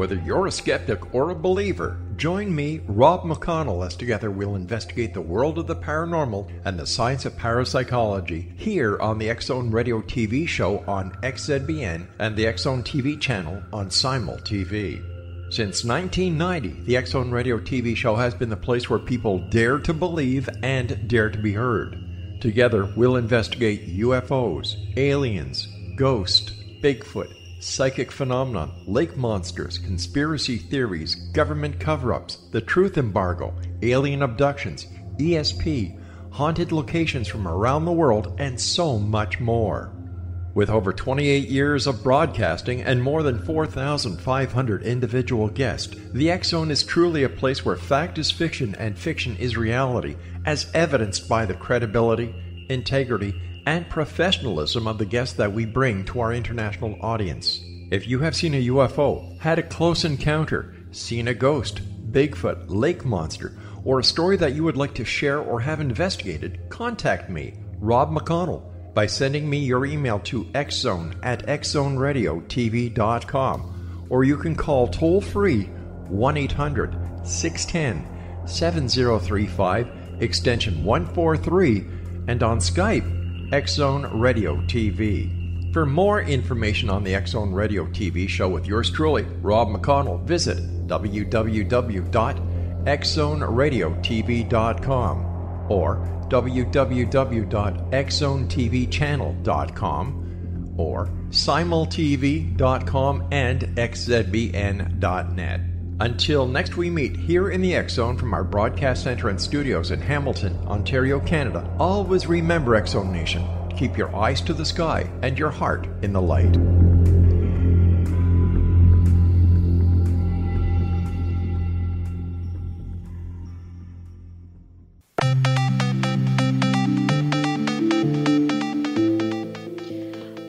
Whether you're a skeptic or a believer, join me, Rob McConnell, as together we'll investigate the world of the paranormal and the science of parapsychology here on the Zone Radio TV show on XZBN and the Zone TV channel on Simul TV. Since 1990, the Zone Radio TV show has been the place where people dare to believe and dare to be heard. Together, we'll investigate UFOs, aliens, ghosts, Bigfoot, psychic phenomenon, lake monsters, conspiracy theories, government cover ups, the truth embargo, alien abductions, ESP, haunted locations from around the world, and so much more. With over 28 years of broadcasting and more than 4,500 individual guests, the X Zone is truly a place where fact is fiction and fiction is reality, as evidenced by the credibility, integrity, and professionalism of the guests that we bring to our international audience. If you have seen a UFO, had a close encounter, seen a ghost, Bigfoot, lake monster, or a story that you would like to share or have investigated, contact me, Rob McConnell, by sending me your email to xzone at xzoneradiotv.com, or you can call toll free 1 800 610 7035, extension 143, and on Skype Zone Radio TV. For more information on the Zone Radio TV show with yours truly, Rob McConnell, visit www.xzoneradiotv.com or www.xzonetvchannel.com or simultv.com and xzbn.net. Until next we meet here in the X Zone from our broadcast center and studios in Hamilton, Ontario, Canada, always remember X Zone Nation. Keep your eyes to the sky and your heart in the light.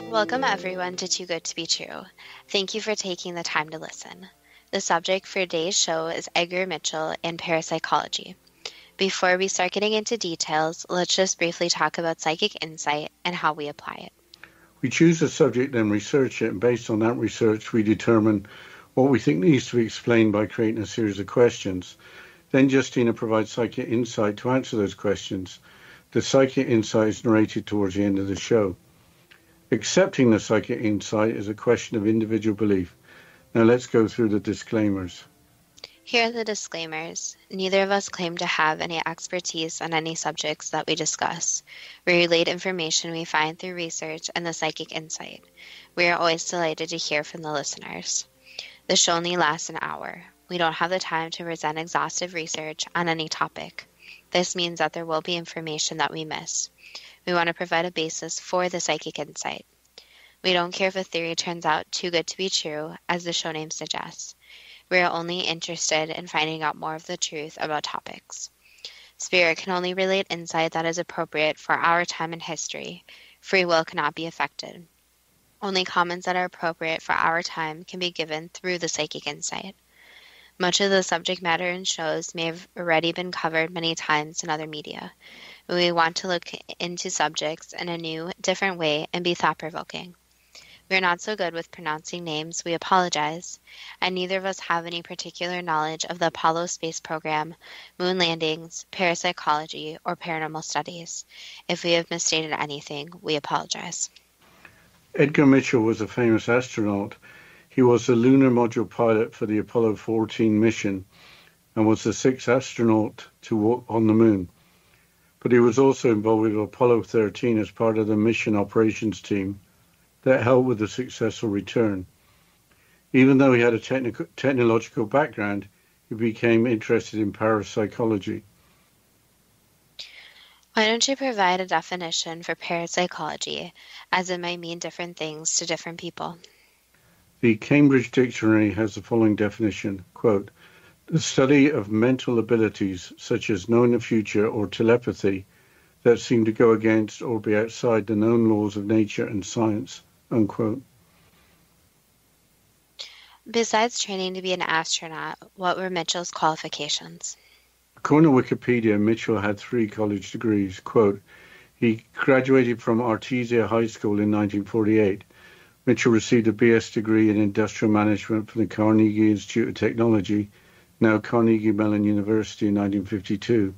Welcome, everyone, to Too Good to Be True. Thank you for taking the time to listen. The subject for today's show is Edgar Mitchell and parapsychology. Before we start getting into details, let's just briefly talk about psychic insight and how we apply it. We choose a subject and research it, and based on that research, we determine what we think needs to be explained by creating a series of questions. Then Justina provides psychic insight to answer those questions. The psychic insight is narrated towards the end of the show. Accepting the psychic insight is a question of individual belief. Now let's go through the disclaimers. Here are the disclaimers. Neither of us claim to have any expertise on any subjects that we discuss. We relate information we find through research and the psychic insight. We are always delighted to hear from the listeners. The show only lasts an hour. We don't have the time to present exhaustive research on any topic. This means that there will be information that we miss. We want to provide a basis for the psychic insight. We don't care if a theory turns out too good to be true, as the show name suggests. We are only interested in finding out more of the truth about topics. Spirit can only relate insight that is appropriate for our time and history. Free will cannot be affected. Only comments that are appropriate for our time can be given through the psychic insight. Much of the subject matter in shows may have already been covered many times in other media. We want to look into subjects in a new, different way and be thought provoking. We are not so good with pronouncing names, we apologize, and neither of us have any particular knowledge of the Apollo space program, moon landings, parapsychology, or paranormal studies. If we have misstated anything, we apologize. Edgar Mitchell was a famous astronaut. He was the lunar module pilot for the Apollo 14 mission and was the sixth astronaut to walk on the moon. But he was also involved with Apollo 13 as part of the mission operations team that helped with the successful return. Even though he had a technical, technological background, he became interested in parapsychology. Why don't you provide a definition for parapsychology, as it might mean different things to different people? The Cambridge Dictionary has the following definition quote, the study of mental abilities such as knowing the future or telepathy that seem to go against or be outside the known laws of nature and science unquote. Besides training to be an astronaut, what were Mitchell's qualifications? According to Wikipedia, Mitchell had three college degrees. Quote, he graduated from Artesia High School in 1948, Mitchell received a BS degree in industrial management from the Carnegie Institute of Technology, now Carnegie Mellon University in 1952.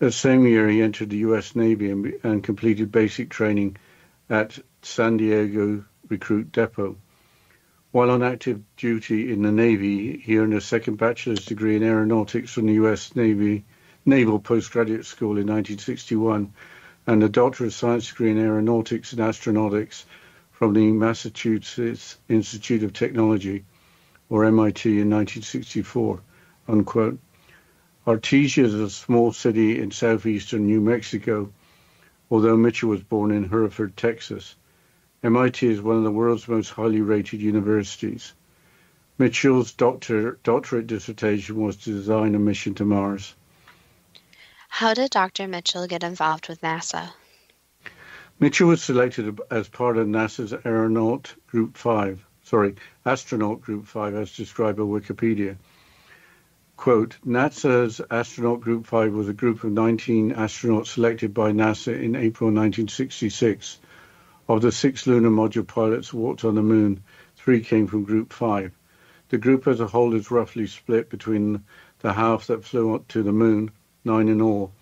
That same year, he entered the U.S. Navy and, and completed basic training at San Diego Recruit Depot. While on active duty in the Navy, he earned a second bachelor's degree in aeronautics from the U.S. Navy Naval Postgraduate School in 1961 and a Doctor of Science degree in aeronautics and astronautics from the Massachusetts Institute of Technology, or MIT, in 1964. Unquote. Artesia is a small city in southeastern New Mexico, although Mitchell was born in Hereford, Texas. MIT is one of the world's most highly rated universities. Mitchell's doctor, doctorate dissertation was to design a mission to Mars. How did Dr. Mitchell get involved with NASA? Mitchell was selected as part of NASA's Aeronaut Group 5, sorry, Astronaut Group 5 as described by Wikipedia. Quote, NASA's Astronaut Group 5 was a group of 19 astronauts selected by NASA in April 1966 of the six lunar module pilots who walked on the moon, three came from Group 5. The group as a whole is roughly split between the half that flew to the moon, nine in all,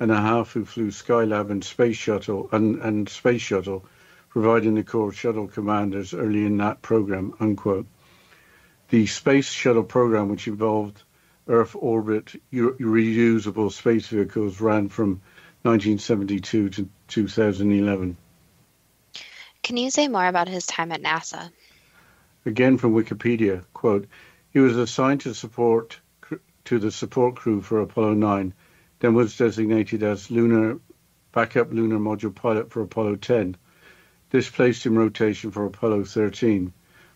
and a half who flew Skylab and Space Shuttle and, and Space Shuttle, providing the core shuttle commanders early in that program, unquote. The Space Shuttle program, which involved Earth orbit reusable space vehicles, ran from 1972 to 2011. Can you say more about his time at NASA? Again from Wikipedia, quote, he was assigned to support to the support crew for Apollo 9, then was designated as lunar backup lunar module pilot for Apollo 10. This placed him rotation for Apollo 13,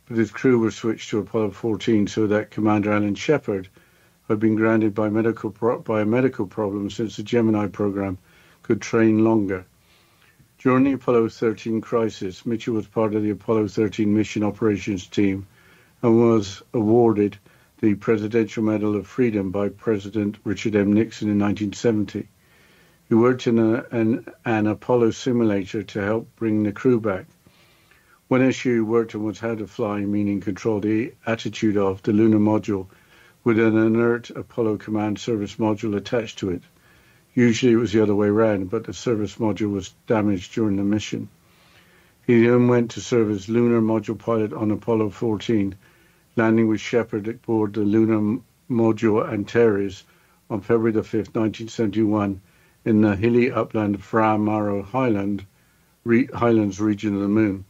but his crew were switched to Apollo 14 so that Commander Alan Shepard, had been grounded by medical pro- by a medical problem since the Gemini program, could train longer. During the Apollo 13 crisis, Mitchell was part of the Apollo 13 mission operations team and was awarded the Presidential Medal of Freedom by President Richard M. Nixon in 1970. He worked in a, an, an Apollo simulator to help bring the crew back. One issue he worked on was how to fly, meaning control the attitude of the lunar module with an inert Apollo Command Service module attached to it. Usually it was the other way around, but the service module was damaged during the mission. He then went to serve as lunar module pilot on Apollo 14, landing with Shepard aboard the lunar module Antares on February the 5th, 1971, in the hilly upland Fra Mauro Highland, Highlands region of the moon.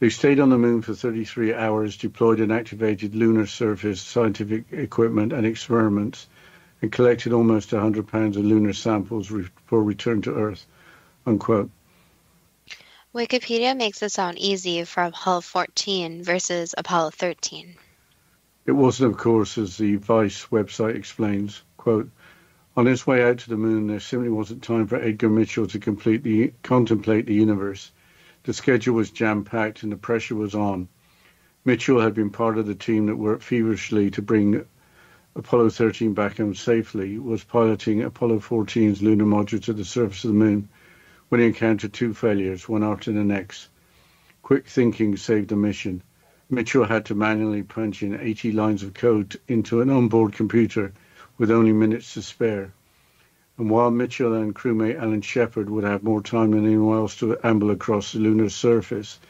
They stayed on the moon for 33 hours, deployed and activated lunar surface scientific equipment and experiments, and collected almost 100 pounds of lunar samples re- for return to Earth. Unquote. Wikipedia makes it sound easy for Apollo 14 versus Apollo 13. It wasn't, of course, as the Vice website explains. Quote, on his way out to the moon, there simply wasn't time for Edgar Mitchell to complete the, contemplate the universe. The schedule was jam-packed and the pressure was on. Mitchell had been part of the team that worked feverishly to bring Apollo 13 back home safely, was piloting Apollo 14's lunar module to the surface of the moon when he encountered two failures, one after the next. Quick thinking saved the mission. Mitchell had to manually punch in 80 lines of code into an onboard computer with only minutes to spare. And while Mitchell and crewmate Alan Shepard would have more time than anyone else to amble across the lunar surface,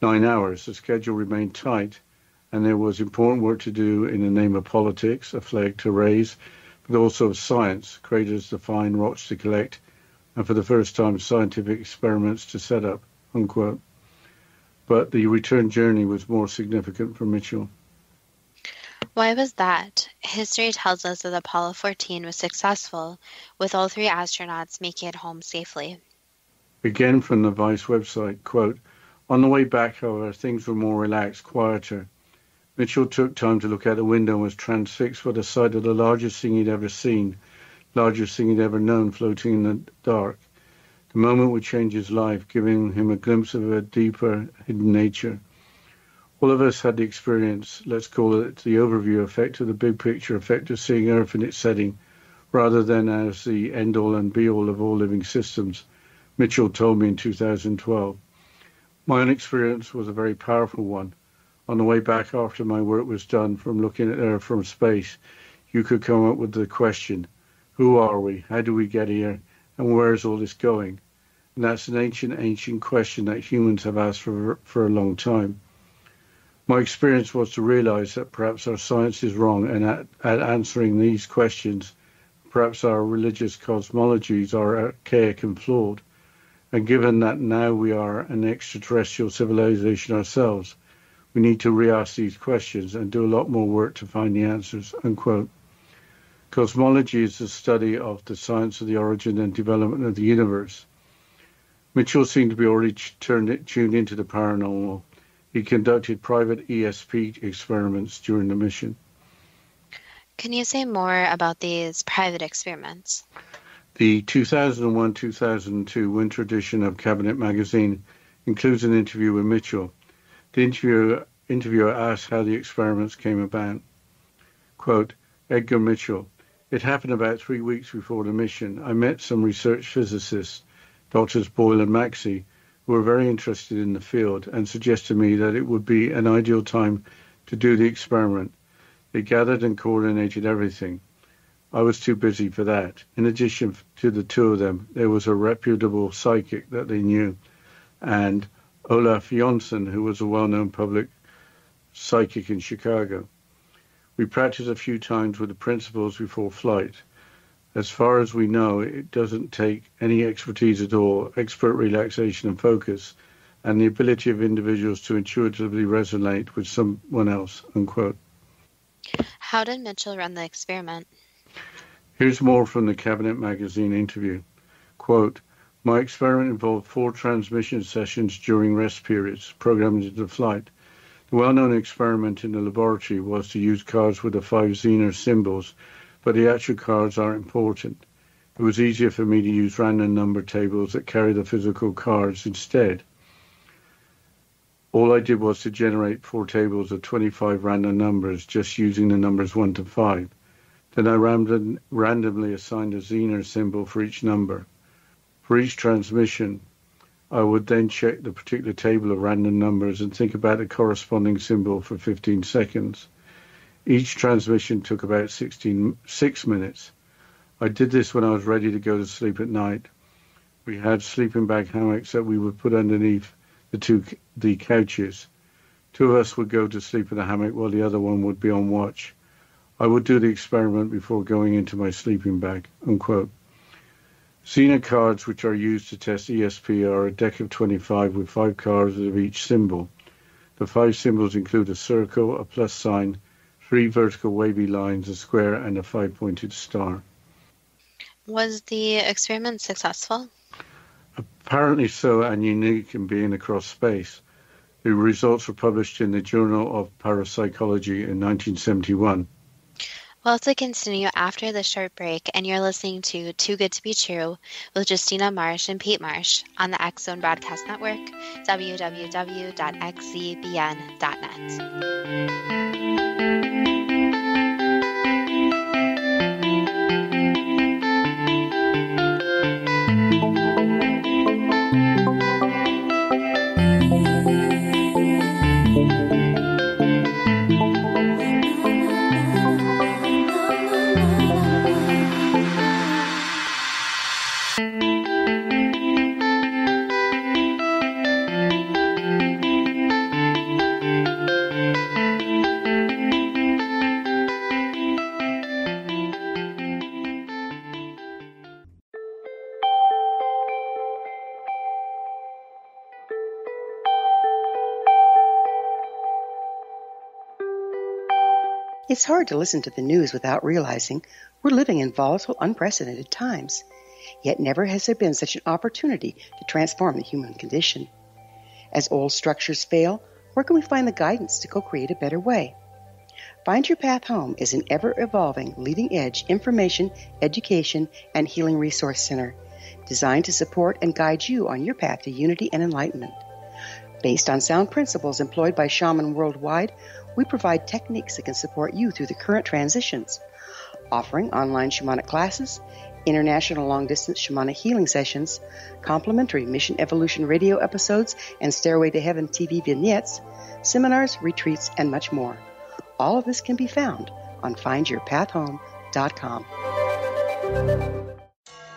nine hours, the schedule remained tight and there was important work to do in the name of politics, a flag to raise, but also of science, craters to find, rocks to collect, and for the first time, scientific experiments to set up, unquote. But the return journey was more significant for Mitchell. Why was that? History tells us that Apollo 14 was successful, with all three astronauts making it home safely. Again from the Vice website, quote, on the way back, however, things were more relaxed, quieter. Mitchell took time to look out the window and was transfixed by the sight of the largest thing he'd ever seen, largest thing he'd ever known floating in the dark. The moment would change his life, giving him a glimpse of a deeper, hidden nature. All of us had the experience, let's call it the overview effect or the big picture effect of seeing Earth in its setting, rather than as the end all and be all of all living systems, Mitchell told me in 2012. My own experience was a very powerful one. On the way back after my work was done from looking at Earth from space, you could come up with the question, who are we? How do we get here? And where is all this going? And that's an ancient, ancient question that humans have asked for, for a long time. My experience was to realize that perhaps our science is wrong and at, at answering these questions, perhaps our religious cosmologies are archaic and flawed. And given that now we are an extraterrestrial civilization ourselves, we need to re-ask these questions and do a lot more work to find the answers, unquote. Cosmology is the study of the science of the origin and development of the universe. Mitchell seemed to be already turned, tuned into the paranormal he conducted private ESP experiments during the mission. Can you say more about these private experiments? The 2001 2002 winter edition of Cabinet magazine includes an interview with Mitchell. The interviewer, interviewer asks how the experiments came about. Quote, Edgar Mitchell, it happened about three weeks before the mission. I met some research physicists, Doctors Boyle and Maxey, were very interested in the field and suggested to me that it would be an ideal time to do the experiment. They gathered and coordinated everything. I was too busy for that. In addition to the two of them, there was a reputable psychic that they knew, and Olof Jonsson, who was a well-known public psychic in Chicago. We practiced a few times with the principals before flight as far as we know, it doesn't take any expertise at all, expert relaxation and focus, and the ability of individuals to intuitively resonate with someone else, unquote. How did Mitchell run the experiment? Here's more from the Cabinet Magazine interview. Quote, my experiment involved four transmission sessions during rest periods, programmed into the flight. The well-known experiment in the laboratory was to use cards with the five Zener symbols but the actual cards are important. It was easier for me to use random number tables that carry the physical cards instead. All I did was to generate four tables of 25 random numbers just using the numbers 1 to 5. Then I random, randomly assigned a Zener symbol for each number. For each transmission, I would then check the particular table of random numbers and think about the corresponding symbol for 15 seconds. Each transmission took about 16, six minutes. I did this when I was ready to go to sleep at night. We had sleeping bag hammocks that we would put underneath the two the couches. Two of us would go to sleep in the hammock while the other one would be on watch. I would do the experiment before going into my sleeping bag. Unquote. Zener cards, which are used to test ESP, are a deck of 25 with five cards of each symbol. The five symbols include a circle, a plus sign, three vertical wavy lines, a square, and a five-pointed star. Was the experiment successful? Apparently so, and unique in being across space. The results were published in the Journal of Parapsychology in 1971. Well, to continue after the short break, and you're listening to Too Good to Be True with Justina Marsh and Pete Marsh on the X Zone Broadcast Network, www.xzbn.net. It's hard to listen to the news without realizing we're living in volatile, unprecedented times. Yet never has there been such an opportunity to transform the human condition. As old structures fail, where can we find the guidance to co-create a better way? Find Your Path Home is an ever-evolving, leading-edge information, education, and healing resource center designed to support and guide you on your path to unity and enlightenment. Based on sound principles employed by shaman worldwide, we provide techniques that can support you through the current transitions, offering online shamanic classes, international long distance shamanic healing sessions, complimentary Mission Evolution radio episodes, and Stairway to Heaven TV vignettes, seminars, retreats, and much more. All of this can be found on findyourpathhome.com.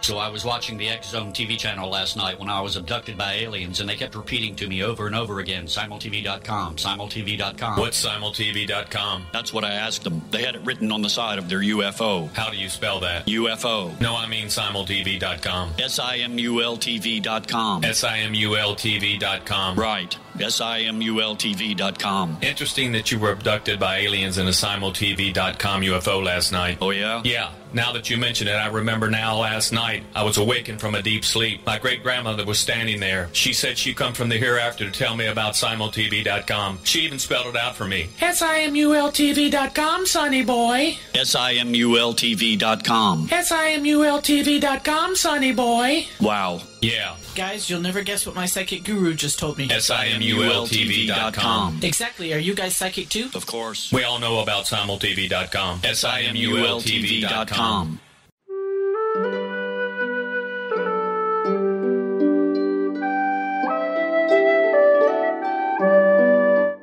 So I was watching the X Zone TV channel last night when I was abducted by aliens, and they kept repeating to me over and over again, simultv.com, simultv.com. What's simultv.com? That's what I asked them. They had it written on the side of their UFO. How do you spell that? UFO. No, I mean simultv.com. S-I-M-U-L-T-V.com. S-I-M-U-L-T-V.com. Right. S-I-M-U-L-T-V.com. Interesting that you were abducted by aliens in a simultv.com UFO last night. Oh, yeah? Yeah. Now that you mention it, I remember now last night I was awakened from a deep sleep. My great grandmother was standing there. She said she come from the hereafter to tell me about simultv.com. She even spelled it out for me. S-I-M-U-L-T-V.com, sonny boy. S-I-M-U-L-T-V.com. S-I-M-U-L-T-V.com, sonny boy. Wow. Yeah. Guys, you'll never guess what my psychic guru just told me. S-I-M-U-L-T-V.com. Exactly. Are you guys psychic too? Of course. We all know about simultv.com. S-I-M-U-L-T-V.com.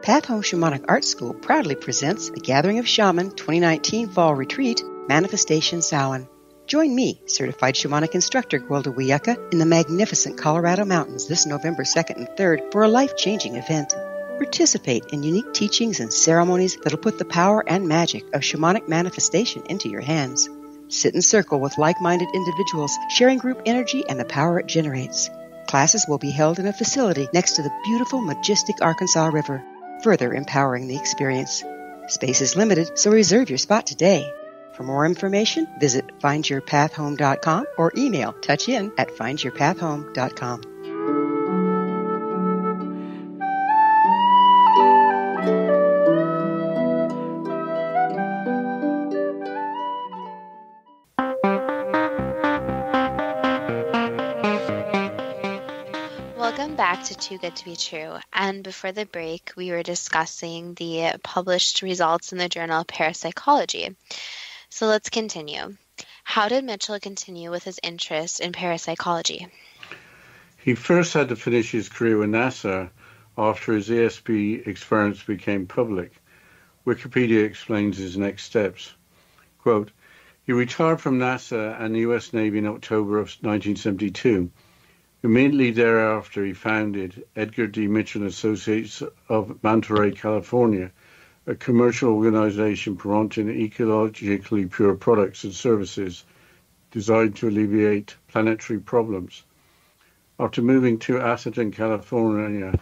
Path Home Shamanic Art School proudly presents the Gathering of Shaman 2019 Fall Retreat, Manifestation Samhain. Join me, certified shamanic instructor Gwilda Wiyaka, in the magnificent Colorado Mountains this November 2nd and 3rd for a life-changing event. Participate in unique teachings and ceremonies that'll put the power and magic of shamanic manifestation into your hands. Sit in circle with like-minded individuals, sharing group energy and the power it generates. Classes will be held in a facility next to the beautiful, majestic Arkansas River, further empowering the experience. Space is limited, so reserve your spot today. For more information, visit findyourpathhome.com or email touchin at findyourpathhome.com. Welcome back to Too Good to Be True. And before the break, we were discussing the published results in the journal Parapsychology. So let's continue. How did Mitchell continue with his interest in parapsychology? He first had to finish his career with NASA after his ESP experiments became public. Wikipedia explains his next steps. Quote, he retired from NASA and the U.S. Navy in October of 1972. Immediately thereafter, he founded Edgar D. Mitchell Associates of Monterey, California, a commercial organization promoting ecologically pure products and services designed to alleviate planetary problems. After moving to Atherton, California,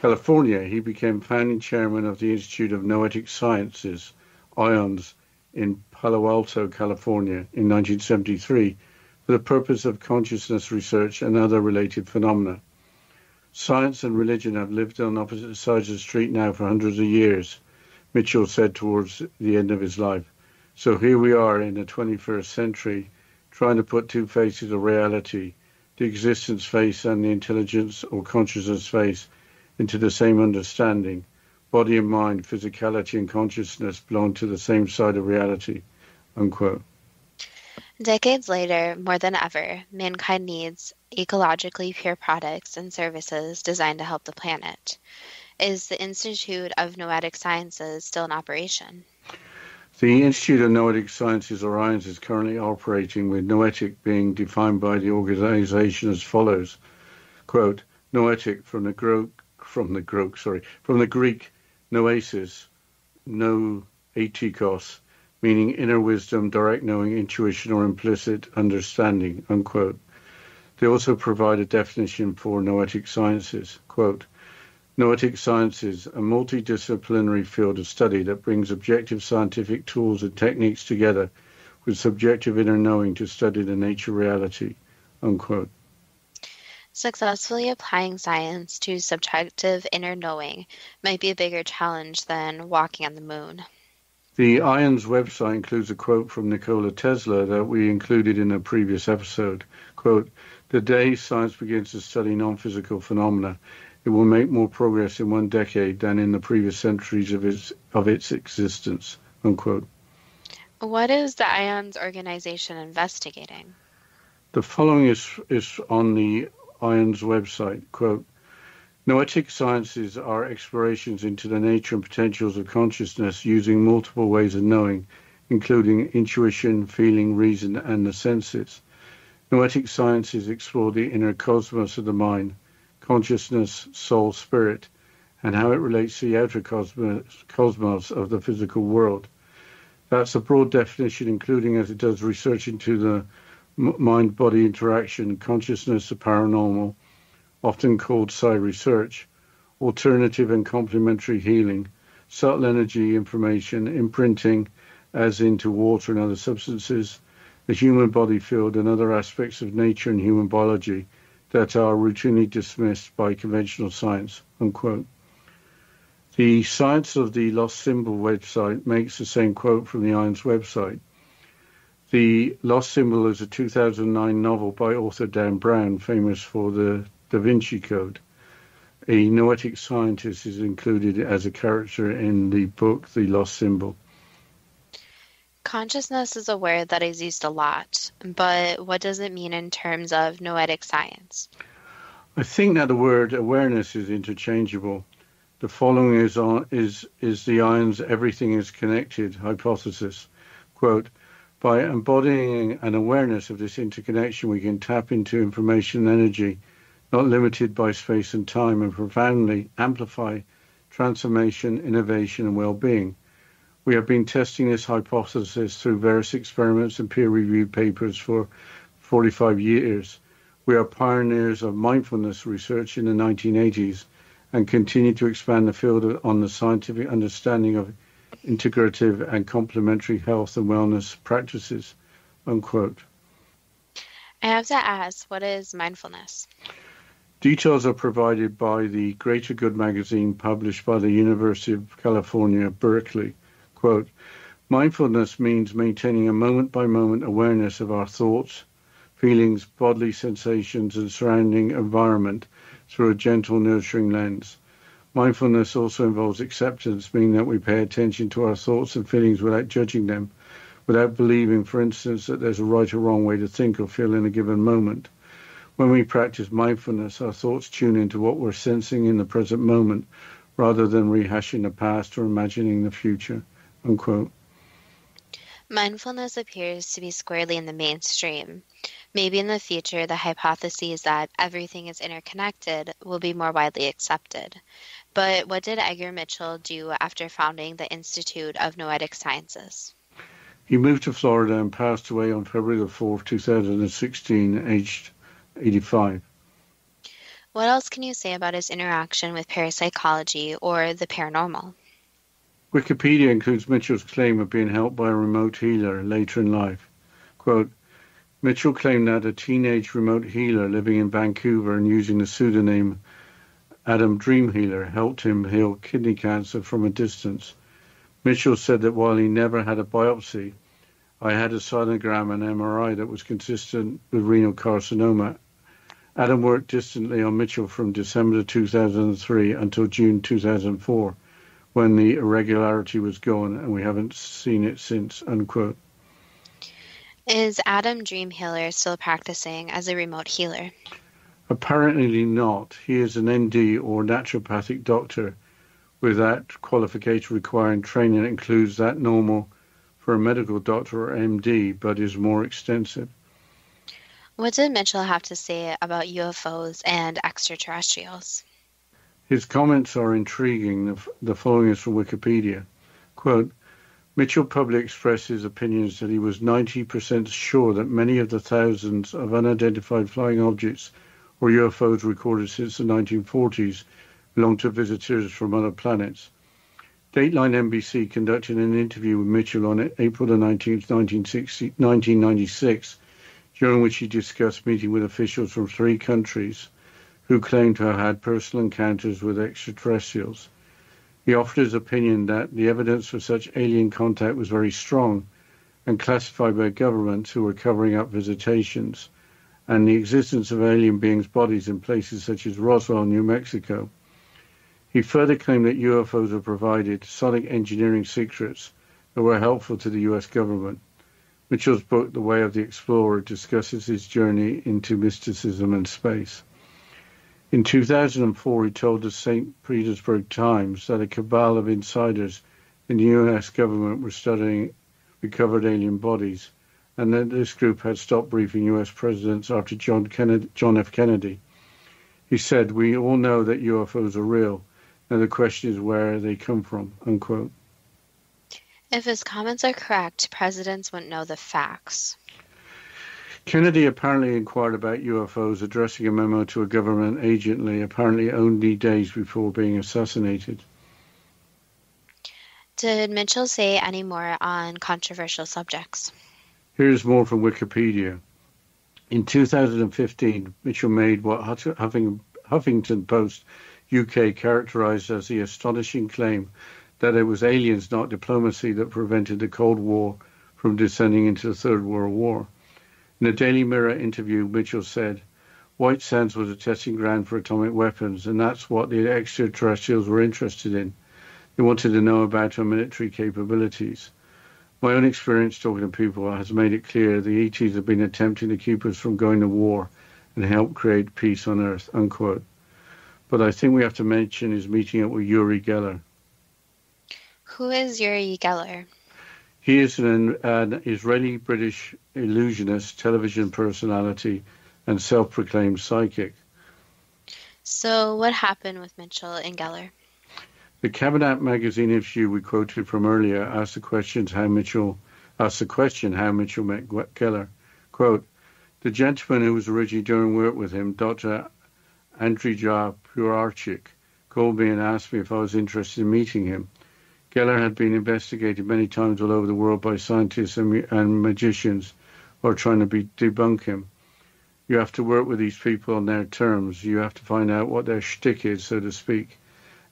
California, he became founding chairman of the Institute of Noetic Sciences, IONS, in Palo Alto, California in 1973 for the purpose of consciousness research and other related phenomena. Science and religion have lived on opposite sides of the street now for hundreds of years, Mitchell said towards the end of his life. So here we are in the 21st century, trying to put two faces of reality, the existence face and the intelligence or consciousness face, into the same understanding. Body and mind, physicality and consciousness belong to the same side of reality. Unquote. Decades later, more than ever, mankind needs ecologically pure products and services designed to help the planet. Is the Institute of Noetic Sciences still in operation? The Institute of Noetic Sciences, or IONS, is currently operating with Noetic being defined by the organization as follows. Quote, Noetic from the Greek, from the sorry, from the Greek noesis, no etikos, meaning inner wisdom, direct knowing, intuition, or implicit understanding, unquote. They also provide a definition for noetic sciences. Quote, Noetic sciences, a multidisciplinary field of study that brings objective scientific tools and techniques together with subjective inner knowing to study the nature of reality, unquote. Successfully applying science to subjective inner knowing might be a bigger challenge than walking on the moon. The IONS website includes a quote from Nikola Tesla that we included in a previous episode. Quote, the day science begins to study non-physical phenomena, it will make more progress in one decade than in the previous centuries of its, of its existence, unquote. What is the IONS organization investigating? The following is, is on the IONS website. Quote, Noetic sciences are explorations into the nature and potentials of consciousness using multiple ways of knowing, including intuition, feeling, reason, and the senses. Noetic sciences explore the inner cosmos of the mind, consciousness, soul, spirit, and how it relates to the outer cosmos, cosmos of the physical world. That's a broad definition, including as it does research into the mind body interaction, consciousness, the paranormal, often called psi research, alternative and complementary healing, subtle energy information, imprinting, as into water and other substances, the human body field, and other aspects of nature and human biology that are routinely dismissed by conventional science. Unquote. The Science of the Lost Symbol website makes the same quote from the IONS website. The Lost Symbol is a 2009 novel by author Dan Brown, famous for the Da Vinci Code. A noetic scientist is included as a character in the book The Lost Symbol. Consciousness is a word that is used a lot, but what does it mean in terms of noetic science? I think that the word awareness is interchangeable. The following is on, is is the IONS everything is connected hypothesis. Quote, by embodying an awareness of this interconnection, we can tap into information and energy, not limited by space and time, and profoundly amplify transformation, innovation, and well-being. We have been testing this hypothesis through various experiments and peer-reviewed papers for 45 years. We are pioneers of mindfulness research in the 1980s and continue to expand the field on the scientific understanding of integrative and complementary health and wellness practices. Unquote. I have to ask, what is mindfulness? Details are provided by the Greater Good magazine published by the University of California, Berkeley. Quote, Mindfulness means maintaining a moment by moment awareness of our thoughts, feelings, bodily sensations, and surrounding environment through a gentle, nurturing lens. Mindfulness also involves acceptance, meaning that we pay attention to our thoughts and feelings without judging them, without believing, for instance, that there's a right or wrong way to think or feel in a given moment. When we practice mindfulness, our thoughts tune into what we're sensing in the present moment rather than rehashing the past or imagining the future. Unquote. Mindfulness appears to be squarely in the mainstream. Maybe in the future, the hypothesis that everything is interconnected will be more widely accepted. But what did Edgar Mitchell do after founding the Institute of Noetic Sciences? He moved to Florida and passed away on February 4, 2016, aged 85. What else can you say about his interaction with parapsychology or the paranormal? Wikipedia includes Mitchell's claim of being helped by a remote healer later in life. Quote, Mitchell claimed that a teenage remote healer living in Vancouver and using the pseudonym Adam Dream Healer helped him heal kidney cancer from a distance. Mitchell said that while he never had a biopsy, I had a sonogram and MRI that was consistent with renal carcinoma. Adam worked distantly on Mitchell from December 2003 until June 2004 when the irregularity was gone and we haven't seen it since, unquote. Is Adam Dream Healer still practicing as a remote healer? Apparently not. He is an ND or naturopathic doctor with that qualification requiring training that includes that normal for a medical doctor or MD, but is more extensive. What did Mitchell have to say about UFOs and extraterrestrials? His comments are intriguing. The, the following is from Wikipedia. Quote, Mitchell publicly expressed his opinions that he was 90% sure that many of the thousands of unidentified flying objects or UFOs recorded since the 1940s belonged to visitors from other planets. Dateline NBC conducted an interview with Mitchell on April the 19th, 1996, during which he discussed meeting with officials from three countries who claimed to have had personal encounters with extraterrestrials. He offered his opinion that the evidence for such alien contact was very strong and classified by governments who were covering up visitations, and the existence of alien beings' bodies in places such as Roswell, New Mexico. He further claimed that UFOs had provided sonic engineering secrets that were helpful to the US government. Mitchell's book, The Way of the Explorer, discusses his journey into mysticism and space. In 2004, he told the St. Petersburg Times that a cabal of insiders in the US government were studying recovered alien bodies, and that this group had stopped briefing US presidents after John, Kennedy, John F. Kennedy. He said, We all know that UFOs are real. Now the question is where they come from, unquote. If his comments are correct, presidents wouldn't know the facts. Kennedy apparently inquired about UFOs, addressing a memo to a government agently, apparently only days before being assassinated. Did Mitchell say any more on controversial subjects? Here's more from Wikipedia. In 2015, Mitchell made what Huffington Post UK characterized as the astonishing claim that it was aliens, not diplomacy, that prevented the Cold War from descending into the Third World War. In a Daily Mirror interview, Mitchell said, White Sands was a testing ground for atomic weapons, and that's what the extraterrestrials were interested in. They wanted to know about our military capabilities. My own experience talking to people has made it clear the ETs have been attempting to keep us from going to war and help create peace on Earth, unquote. But I think we have to mention his meeting up with Uri Geller. Who is Uri Geller? He is an, an Israeli British illusionist, television personality, and self proclaimed psychic. So, what happened with Mitchell and Geller? The Cabinet magazine issue we quoted from earlier asked the questions how Mitchell asked the question how Mitchell met Geller. Quote, the gentleman who was originally doing work with him, Dr. Andrija Puharich, called me and asked me if I was interested in meeting him. Geller had been investigated many times all over the world by scientists and, and magicians who are trying to be, debunk him. You have to work with these people on their terms. You have to find out what their shtick is, so to speak,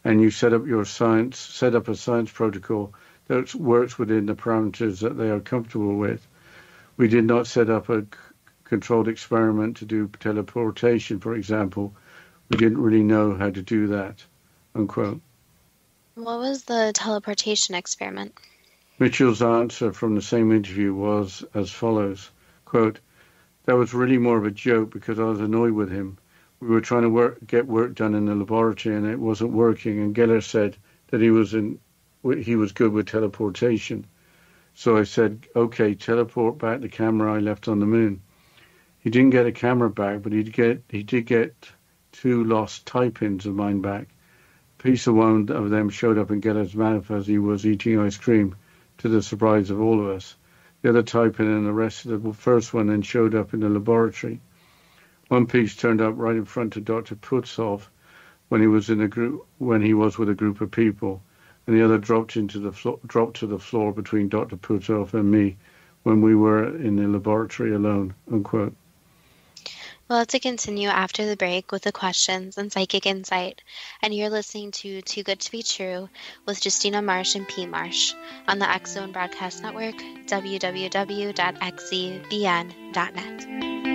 and you set up your science, set up a science protocol that works within the parameters that they are comfortable with. We did not set up a controlled experiment to do teleportation, for example. We didn't really know how to do that. Unquote. What was the teleportation experiment? Mitchell's answer from the same interview was as follows quote, That was really more of a joke because I was annoyed with him. We were trying to work, get work done in the laboratory and it wasn't working. And Geller said that he was in, he was good with teleportation. So I said, okay, teleport back the camera I left on the moon. He didn't get a camera back, but he did get he did get two lost tie pins of mine back piece of one of them showed up in Geller's mouth as he was eating ice cream, to the surprise of all of us. The other type in and the rest of the first one then showed up in the laboratory. One piece turned up right in front of Dr. Puthoff when he was in a group when he was with a group of people, and the other dropped into the flo- dropped to the floor between Dr. Puthoff and me when we were in the laboratory alone. Unquote. Well, to continue after the break with the questions and psychic insight, and you're listening to Too Good to Be True with Justina Marsh and P. Marsh on the X Zone Broadcast Network, www.xzbn.net.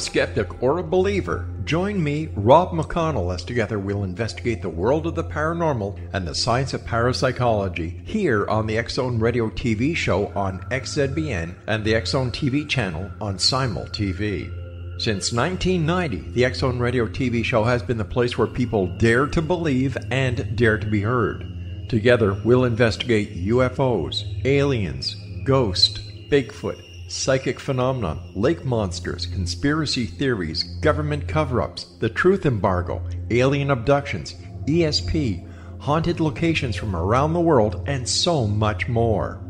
a skeptic or a believer, join me, Rob McConnell, as together we'll investigate the world of the paranormal and the science of parapsychology here on the Zone Radio TV show on XZBN and the Zone TV channel on Simul TV. Since 1990, the Zone Radio TV show has been the place where people dare to believe and dare to be heard. Together, we'll investigate UFOs, aliens, ghosts, Bigfoot, psychic phenomenon, lake monsters, conspiracy theories, government cover ups, the truth embargo, alien abductions, ESP, haunted locations from around the world, and so much more.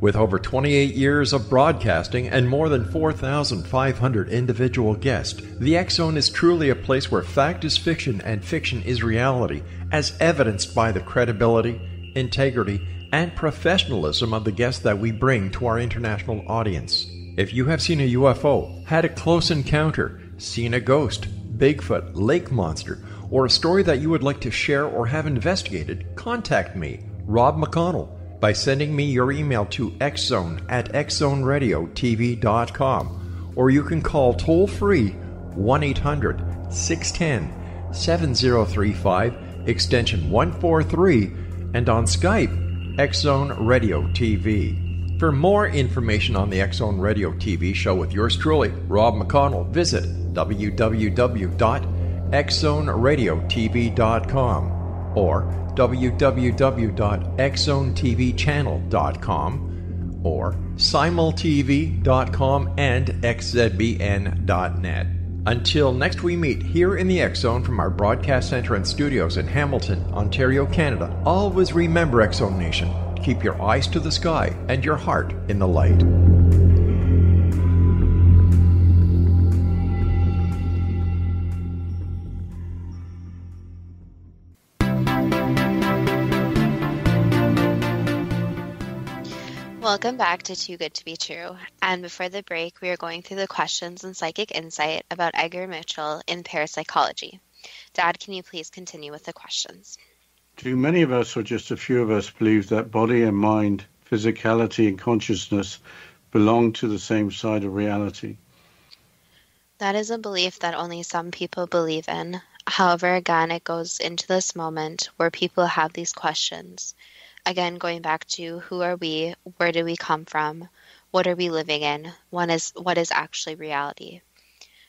With over 28 years of broadcasting and more than 4,500 individual guests, the Zone is truly a place where fact is fiction and fiction is reality, as evidenced by the credibility, integrity, and professionalism of the guests that we bring to our international audience. If you have seen a UFO, had a close encounter, seen a ghost, Bigfoot, lake monster, or a story that you would like to share or have investigated, contact me, Rob McConnell by sending me your email to xzone at xzoneradiotv.com, or you can call toll free 1 800 610 7035, extension 143, and on Skype, Xzone Radio TV. For more information on the Xzone Radio TV show with yours truly, Rob McConnell, visit www.xzoneradiotv.com or www.xzonetvchannel.com or simultv.com and xzbn.net. Until next we meet here in the X Zone from our broadcast center and studios in Hamilton, Ontario, Canada, always remember X Zone Nation, keep your eyes to the sky and your heart in the light. Welcome back to Too Good to Be True. And before the break, we are going through the questions and psychic insight about Edgar Mitchell in parapsychology. Dad, can you please continue with the questions? Do many of us, or just a few of us, believe that body and mind, physicality and consciousness belong to the same side of reality? That is a belief that only some people believe in. However, again, it goes into this moment where people have these questions again going back to who are we where do we come from what are we living in what is what is actually reality?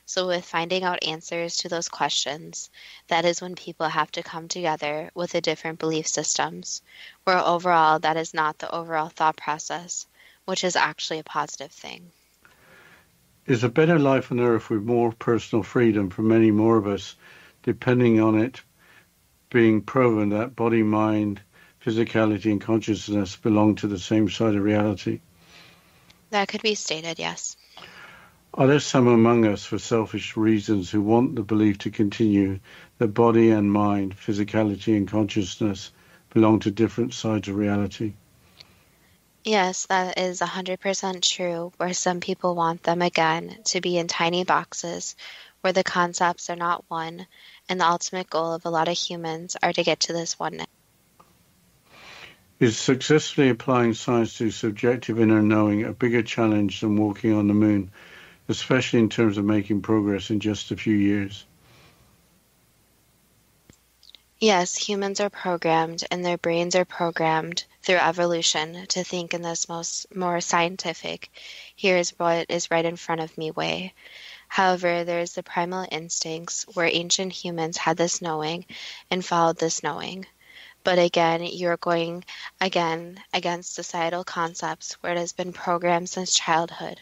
So with finding out answers to those questions that is when people have to come together with the different belief systems where overall that is not the overall thought process which is actually a positive thing. Is a better life on earth with more personal freedom for many more of us depending on it being proven that body mind physicality and consciousness belong to the same side of reality? That could be stated, yes. Are there some among us, for selfish reasons, who want the belief to continue that body and mind, physicality and consciousness belong to different sides of reality? Yes, that is 100% true, where some people want them again to be in tiny boxes where the concepts are not one, and the ultimate goal of a lot of humans are to get to this oneness is successfully applying science to subjective inner knowing a bigger challenge than walking on the moon, especially in terms of making progress in just a few years? Yes, humans are programmed and their brains are programmed through evolution to think in this most more scientific, here's what is right in front of me way. However, there is the primal instincts where ancient humans had this knowing and followed this knowing but again, you're going again against societal concepts where it has been programmed since childhood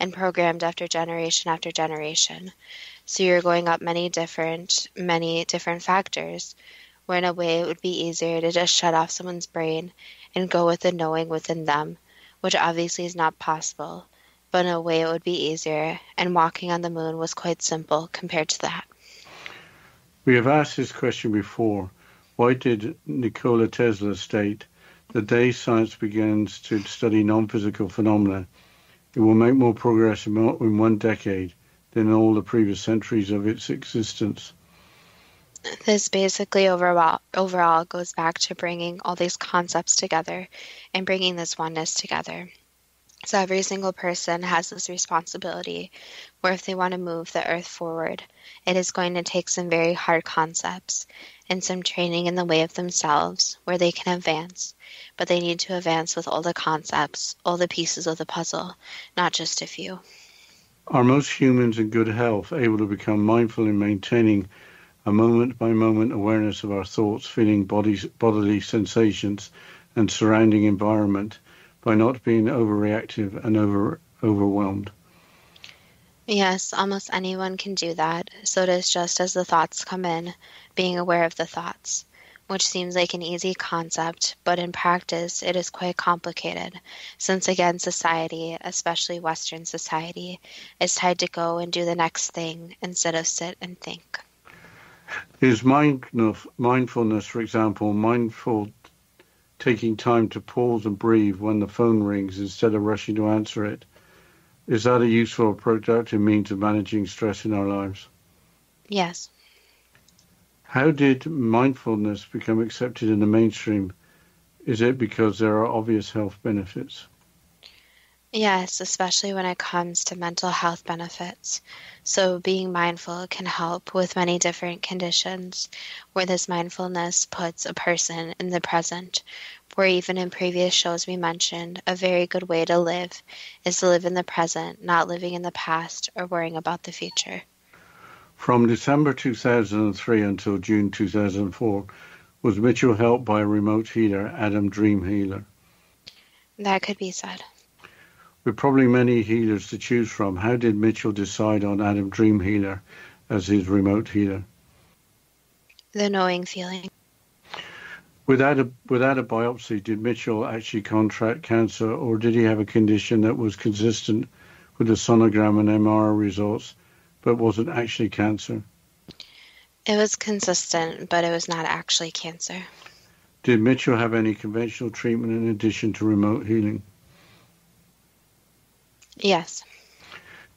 and programmed after generation after generation. So you're going up many different many different factors where in a way it would be easier to just shut off someone's brain and go with the knowing within them, which obviously is not possible. But in a way it would be easier and walking on the moon was quite simple compared to that. We have asked this question before why did Nikola Tesla state, the day science begins to study non-physical phenomena, it will make more progress in one decade than all the previous centuries of its existence? This basically overall, overall goes back to bringing all these concepts together and bringing this oneness together. So every single person has this responsibility where if they want to move the earth forward, it is going to take some very hard concepts and some training in the way of themselves where they can advance. But they need to advance with all the concepts, all the pieces of the puzzle, not just a few. Are most humans in good health able to become mindful in maintaining a moment by moment awareness of our thoughts, feeling bodies, bodily sensations, and surrounding environment? By not being overreactive and over overwhelmed. Yes, almost anyone can do that. So it is just as the thoughts come in, being aware of the thoughts. which seems like an easy concept, but in practice it is quite complicated, since again society, especially Western society, is tied to go and do the next thing instead of sit and think. Is mindfulness, for example, mindful taking time to pause and breathe when the phone rings instead of rushing to answer it? Is that a useful productive means of managing stress in our lives? Yes. How did mindfulness become accepted in the mainstream? Is it because there are obvious health benefits? Yes, especially when it comes to mental health benefits. So, being mindful can help with many different conditions where this mindfulness puts a person in the present. Where even in previous shows we mentioned, a very good way to live is to live in the present, not living in the past or worrying about the future. From December 2003 until June 2004, was Mitchell helped by a remote healer, Adam Dream Healer? That could be said. With probably many healers to choose from, how did Mitchell decide on Adam Dream Healer as his remote healer? The knowing feeling. Without a, without a biopsy, did Mitchell actually contract cancer or did he have a condition that was consistent with the sonogram and MRI results but wasn't actually cancer? It was consistent, but it was not actually cancer. Did Mitchell have any conventional treatment in addition to remote healing? Yes.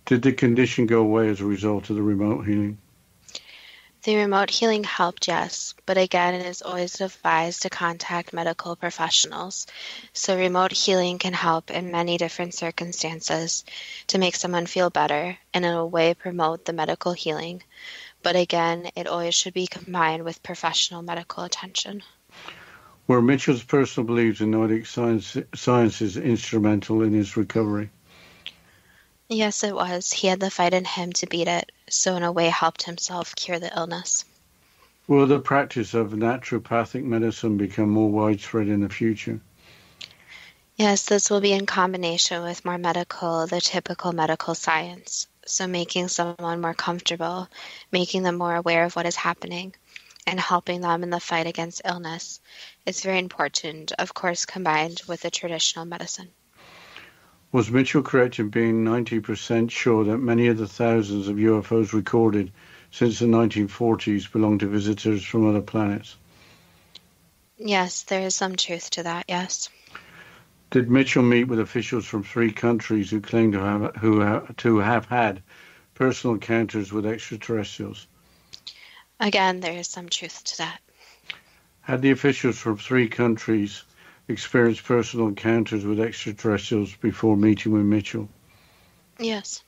Did the condition go away as a result of the remote healing? The remote healing helped, yes, but again, it is always advised to contact medical professionals. So, remote healing can help in many different circumstances to make someone feel better and, in a way, promote the medical healing. But again, it always should be combined with professional medical attention. Were Mitchell's personal beliefs in noetic science, sciences instrumental in his recovery? Yes, it was. He had the fight in him to beat it, so in a way helped himself cure the illness. Will the practice of naturopathic medicine become more widespread in the future? Yes, this will be in combination with more medical, the typical medical science. So, making someone more comfortable, making them more aware of what is happening, and helping them in the fight against illness is very important, of course, combined with the traditional medicine. Was Mitchell correct in being 90% sure that many of the thousands of UFOs recorded since the 1940s belong to visitors from other planets? Yes, there is some truth to that, yes. Did Mitchell meet with officials from three countries who claim to have, who have, to have had personal encounters with extraterrestrials? Again, there is some truth to that. Had the officials from three countries experienced personal encounters with extraterrestrials before meeting with Mitchell? Yes.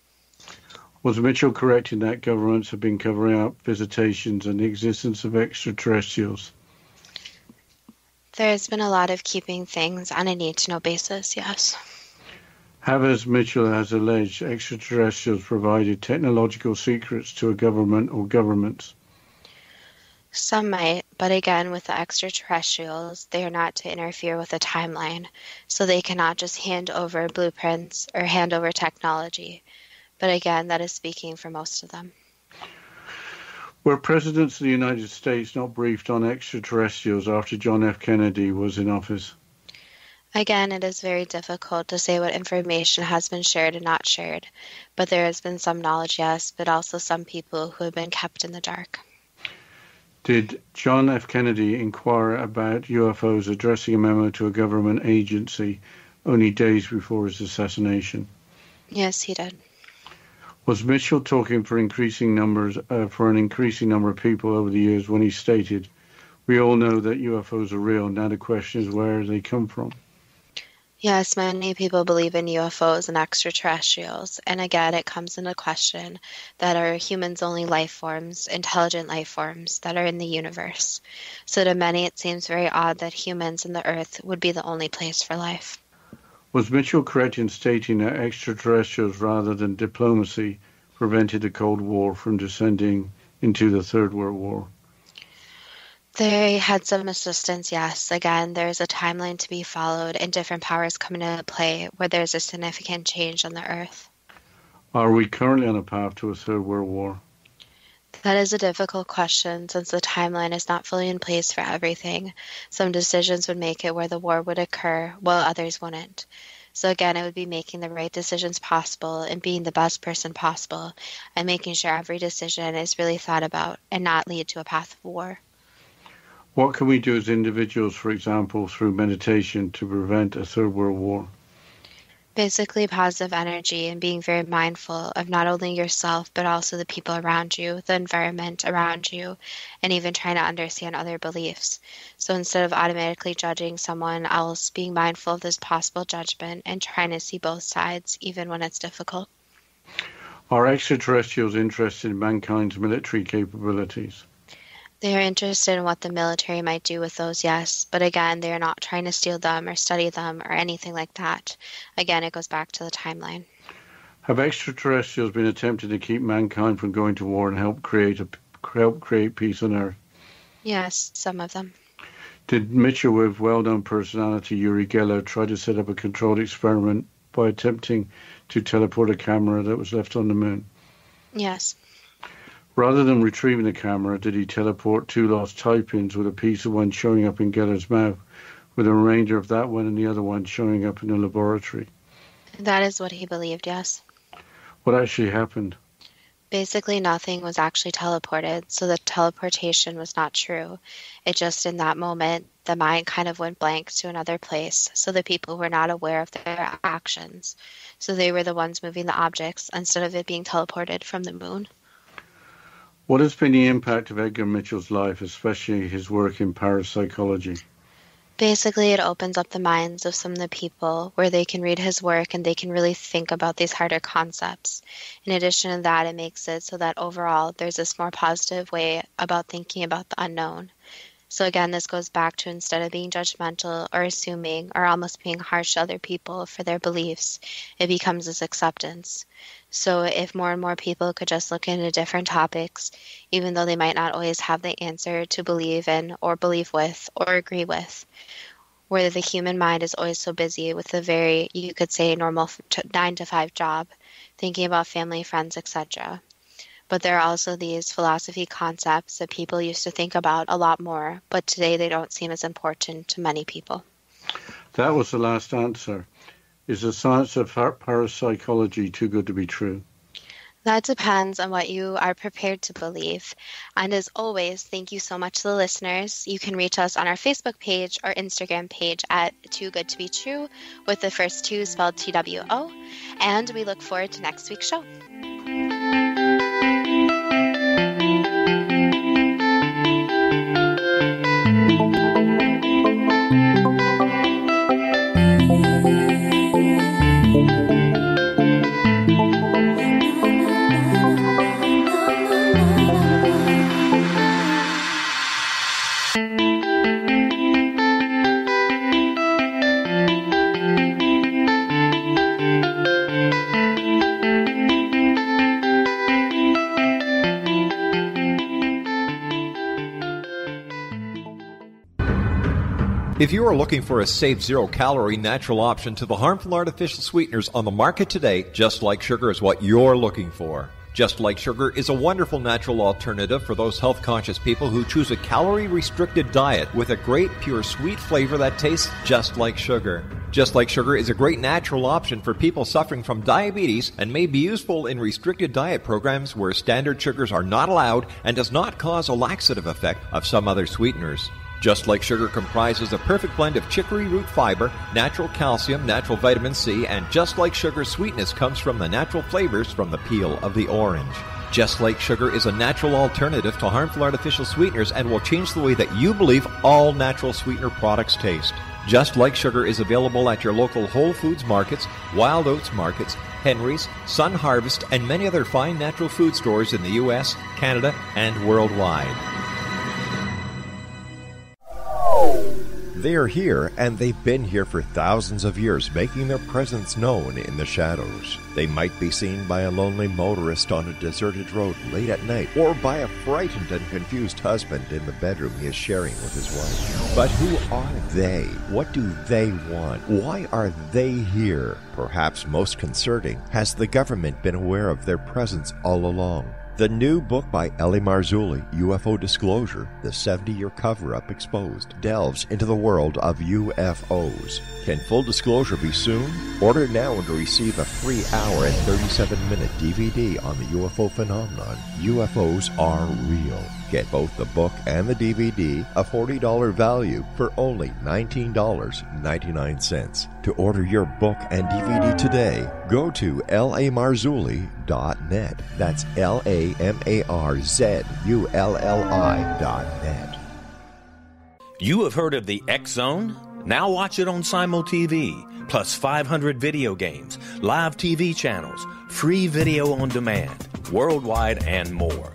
Was Mitchell correct in that governments have been covering up visitations and the existence of extraterrestrials? There has been a lot of keeping things on a need to know basis, yes. Have, as Mitchell has alleged, extraterrestrials provided technological secrets to a government or governments? Some might, but again, with the extraterrestrials, they are not to interfere with the timeline, so they cannot just hand over blueprints or hand over technology. But again, that is speaking for most of them. Were presidents of the United States not briefed on extraterrestrials after John F. Kennedy was in office? Again, it is very difficult to say what information has been shared and not shared, but there has been some knowledge, yes, but also some people who have been kept in the dark. Did John F. Kennedy inquire about UFOs addressing a memo to a government agency only days before his assassination? Yes, he did. Was Mitchell talking for increasing numbers uh, for an increasing number of people over the years when he stated, "We all know that UFOs are real. Now the question is where they come from." Yes, many people believe in UFOs and extraterrestrials. And again, it comes into question that are humans only life forms, intelligent life forms that are in the universe. So to many, it seems very odd that humans and the Earth would be the only place for life. Was Mitchell correct in stating that extraterrestrials rather than diplomacy prevented the Cold War from descending into the Third World War? They had some assistance, yes. Again, there's a timeline to be followed, and different powers come into play where there's a significant change on the Earth. Are we currently on a path to a third world war? That is a difficult question since the timeline is not fully in place for everything. Some decisions would make it where the war would occur, while others wouldn't. So again, it would be making the right decisions possible and being the best person possible and making sure every decision is really thought about and not lead to a path of war. What can we do as individuals, for example, through meditation to prevent a third world war? basically positive energy and being very mindful of not only yourself but also the people around you, the environment around you, and even trying to understand other beliefs. So instead of automatically judging someone else, being mindful of this possible judgment and trying to see both sides even when it's difficult. Are extraterrestrials interested in mankind's military capabilities? They are interested in what the military might do with those, yes, but again, they are not trying to steal them or study them or anything like that. Again, it goes back to the timeline. Have extraterrestrials been attempting to keep mankind from going to war and help create a help create peace on Earth? Yes, some of them. Did Mitchell with well-known personality Uri Geller try to set up a controlled experiment by attempting to teleport a camera that was left on the moon? Yes. Rather than retrieving the camera, did he teleport two lost tie-pins with a piece of one showing up in Geller's mouth, with a remainder of that one and the other one showing up in the laboratory? That is what he believed, yes. What actually happened? Basically, nothing was actually teleported, so the teleportation was not true. It just, in that moment, the mind kind of went blank to another place, so the people were not aware of their actions. So they were the ones moving the objects instead of it being teleported from the moon. What has been the impact of Edgar Mitchell's life, especially his work in parapsychology? Basically, it opens up the minds of some of the people where they can read his work and they can really think about these harder concepts. In addition to that, it makes it so that overall there's this more positive way about thinking about the unknown. So, again, this goes back to instead of being judgmental or assuming or almost being harsh to other people for their beliefs, it becomes this acceptance. So if more and more people could just look into different topics, even though they might not always have the answer to believe in or believe with or agree with, where the human mind is always so busy with the very, you could say, normal nine to five job, thinking about family, friends, etc. But there are also these philosophy concepts that people used to think about a lot more, but today they don't seem as important to many people. That was the last answer. Is the science of parapsychology too good to be true? That depends on what you are prepared to believe. And as always, thank you so much to the listeners. You can reach us on our Facebook page or Instagram page at Too Good to Be True, with the first two spelled T W O. And we look forward to next week's show. If you are looking for a safe, zero calorie natural option to the harmful artificial sweeteners on the market today, Just Like Sugar is what you're looking for. Just Like Sugar is a wonderful natural alternative for those health conscious people who choose a calorie restricted diet with a great, pure, sweet flavor that tastes just like sugar. Just Like Sugar is a great natural option for people suffering from diabetes and may be useful in restricted diet programs where standard sugars are not allowed and does not cause a laxative effect of some other sweeteners. Just Like Sugar comprises a perfect blend of chicory root fiber, natural calcium, natural vitamin C, and Just Like Sugar sweetness comes from the natural flavors from the peel of the orange. Just Like Sugar is a natural alternative to harmful artificial sweeteners and will change the way that you believe all natural sweetener products taste. Just Like Sugar is available at your local Whole Foods markets, Wild Oats markets, Henry's, Sun Harvest, and many other fine natural food stores in the U.S., Canada, and worldwide. They are here, and they've been here for thousands of years, making their presence known in the shadows. They might be seen by a lonely motorist on a deserted road late at night, or by a frightened and confused husband in the bedroom he is sharing with his wife. But who are they? What do they want? Why are they here? Perhaps most concerning, has the government been aware of their presence all along? The new book by L.A. Marzulli, UFO Disclosure, The 70 Year Cover Up Exposed, delves into the world of UFOs. Can full disclosure be soon? Order now to receive a free hour and 37 minute DVD on the UFO phenomenon. UFOs are real. Get both the book and the DVD, a $40 value, for only $19.99. To order your book and DVD today, go to lamarzulli.net. That's L A M A R Z U L L I.net. You have heard of the X Zone? Now watch it on Simul TV, plus 500 video games, live TV channels, free video on demand, worldwide, and more.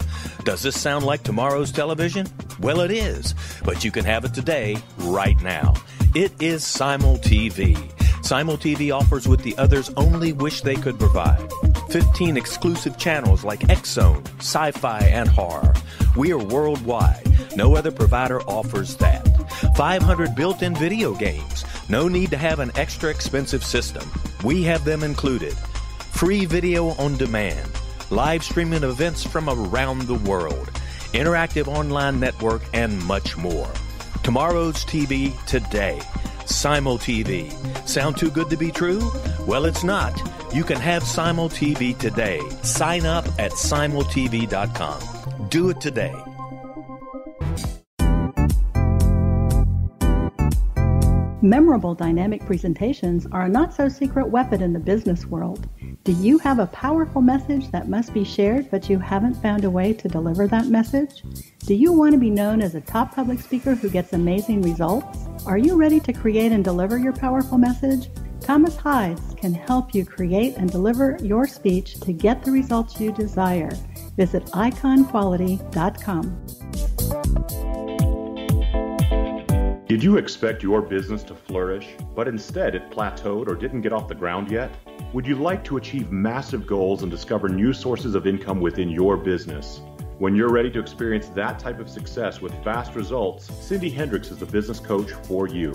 Does this sound like tomorrow's television? Well, it is, but you can have it today, right now. It is Simul TV. Simul TV offers what the others only wish they could provide 15 exclusive channels like X Zone, Sci Fi, and Horror. We are worldwide. No other provider offers that. 500 built in video games. No need to have an extra expensive system. We have them included. Free video on demand live streaming events from around the world, interactive online network, and much more. Tomorrow's TV today. Simul TV. Sound too good to be true? Well, it's not. You can have Simul TV today. Sign up at simultv.com. Do it today. Memorable dynamic presentations are a not so secret weapon in the business world. Do you have a powerful message that must be shared, but you haven't found a way to deliver that message? Do you want to be known as a top public speaker who gets amazing results? Are you ready to create and deliver your powerful message? Thomas Hides can help you create and deliver your speech to get the results you desire. Visit iconquality.com. Did you expect your business to flourish, but instead it plateaued or didn't get off the ground yet? Would you like to achieve massive goals and discover new sources of income within your business? When you're ready to experience that type of success with fast results, Cindy Hendricks is the business coach for you.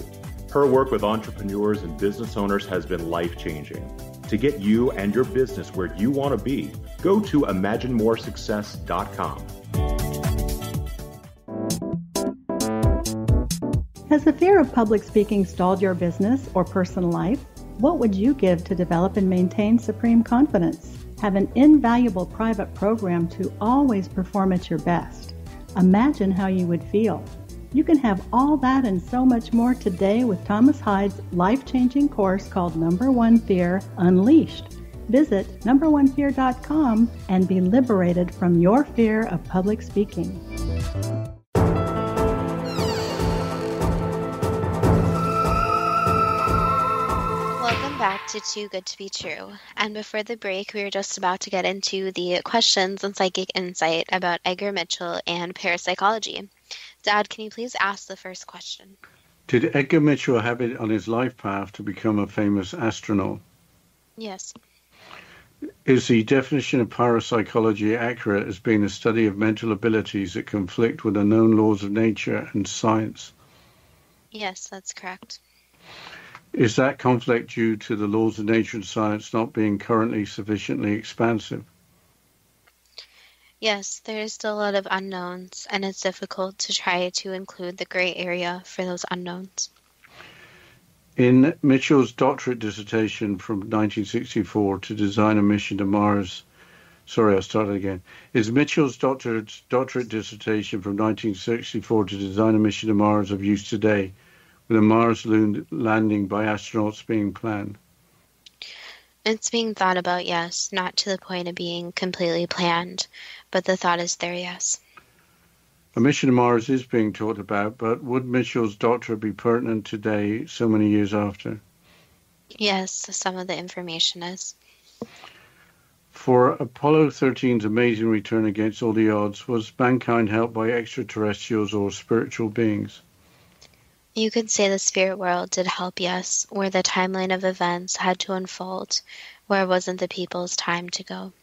Her work with entrepreneurs and business owners has been life changing. To get you and your business where you want to be, go to imaginemoresuccess.com. Has the fear of public speaking stalled your business or personal life? What would you give to develop and maintain supreme confidence? Have an invaluable private program to always perform at your best. Imagine how you would feel. You can have all that and so much more today with Thomas Hyde's life changing course called Number One Fear Unleashed. Visit numberonefear.com and be liberated from your fear of public speaking. To Too Good to Be True. And before the break, we were just about to get into the questions and psychic insight about Edgar Mitchell and parapsychology. Dad, can you please ask the first question? Did Edgar Mitchell have it on his life path to become a famous astronaut? Yes. Is the definition of parapsychology accurate as being a study of mental abilities that conflict with the known laws of nature and science? Yes, that's correct. Is that conflict due to the laws of nature and science not being currently sufficiently expansive? Yes, there is still a lot of unknowns, and it's difficult to try to include the gray area for those unknowns. In Mitchell's doctorate dissertation from 1964 to design a mission to Mars, sorry, I started again. Is Mitchell's doctorate, doctorate dissertation from 1964 to design a mission to Mars of use today? With a Mars landing by astronauts being planned? It's being thought about, yes, not to the point of being completely planned, but the thought is there, yes. A mission to Mars is being talked about, but would Mitchell's doctorate be pertinent today, so many years after? Yes, some of the information is. For Apollo 13's amazing return against all the odds, was mankind helped by extraterrestrials or spiritual beings? You could say the spirit world did help yes, where the timeline of events had to unfold, where it wasn't the people's time to go.